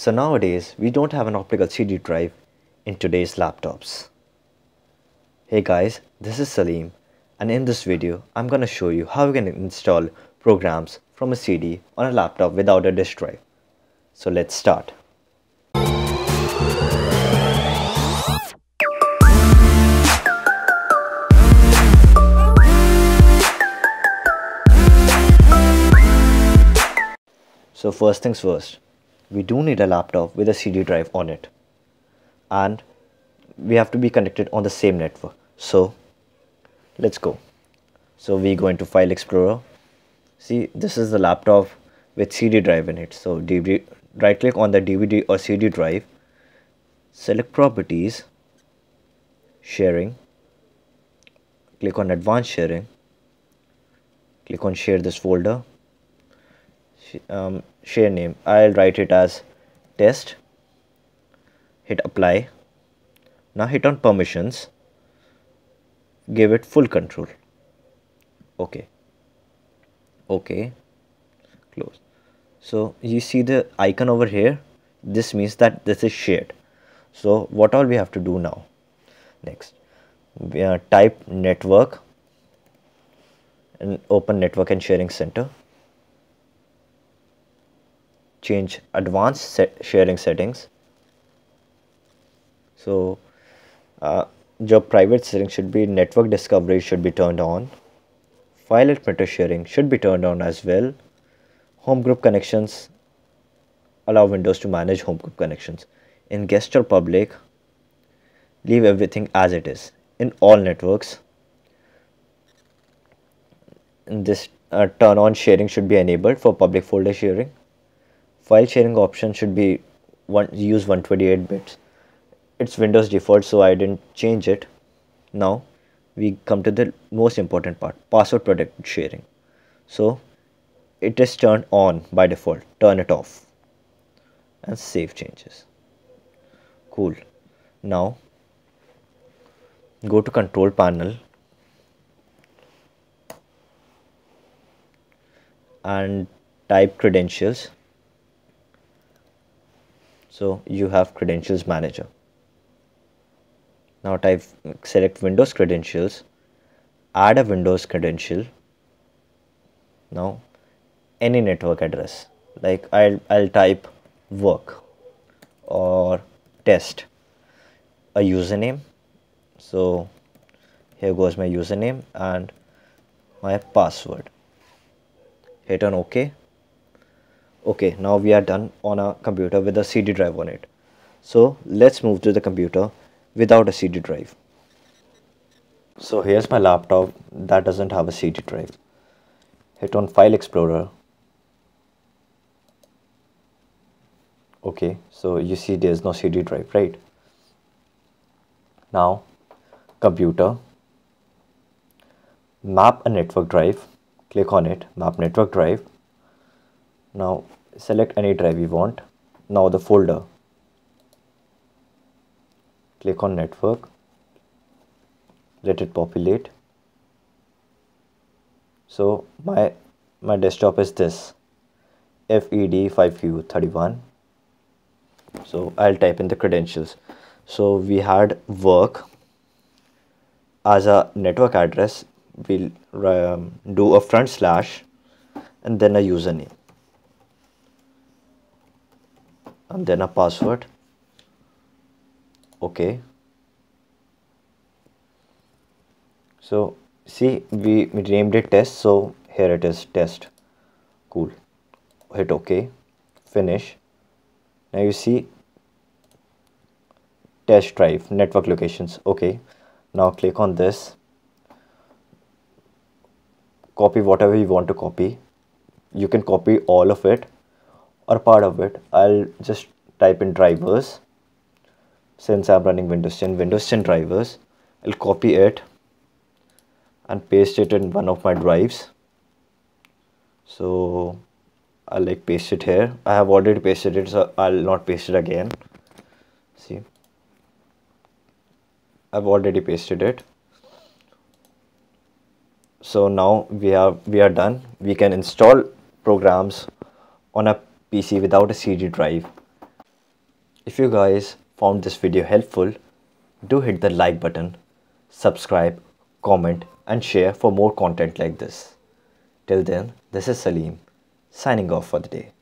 So nowadays, we don't have an optical CD drive in today's laptops. Hey guys, this is Salim and in this video, I'm gonna show you how you can install programs from a CD on a laptop without a disk drive. So let's start. So first things first, we do need a laptop with a CD drive on it and we have to be connected on the same network. So let's go. So we go into File Explorer. See, this is the laptop with CD drive in it. So DVD, right click on the DVD or CD drive, select Properties, Sharing, click on Advanced Sharing, click on Share this folder um, share name. I'll write it as test hit apply. Now hit on permissions. Give it full control. Okay. Okay. Close. So you see the icon over here? This means that this is shared. So what all we have to do now? Next. We uh, type network and open network and sharing center change advanced set sharing settings. So uh, your private setting should be network discovery should be turned on. File and printer sharing should be turned on as well. Home group connections allow windows to manage home group connections. In guest or public leave everything as it is. In all networks in this uh, turn on sharing should be enabled for public folder sharing file sharing option should be one use 128 bits. It's windows default so i didn't change it. Now we come to the most important part password protected sharing. So it is turned on by default. Turn it off. And save changes. Cool. Now go to control panel. And type credentials so you have credentials manager. Now type select windows credentials add a windows credential. Now any network address. Like I'll, I'll type work or test a username. So here goes my username and my password. Hit on ok okay now we are done on a computer with a CD drive on it. So let's move to the computer without a CD drive. So here's my laptop that doesn't have a CD drive. Hit on file explorer. Okay so you see there's no CD drive right? Now computer. Map a network drive. Click on it map network drive now select any drive you want. Now the folder. Click on network. Let it populate. So my my desktop is this. FED5Q31 so I'll type in the credentials. So we had work as a network address. We'll um, do a front slash and then a username and then a password. Okay. So see we, named it test so here it is test. Cool. Hit ok finish. Now you see test drive network locations. Okay. Now click on this. Copy whatever you want to copy. You can copy all of it or part of it I'll just type in drivers. Since I'm running Windows 10 Windows 10 drivers I'll copy it and paste it in one of my drives. So I'll like paste it here. I have already pasted it so I'll not paste it again. See? I've already pasted it. So now we have we are done. We can install programs on a PC without a CD drive If you guys found this video helpful, do hit the like button, subscribe, comment and share for more content like this. Till then, this is Salim signing off for the day.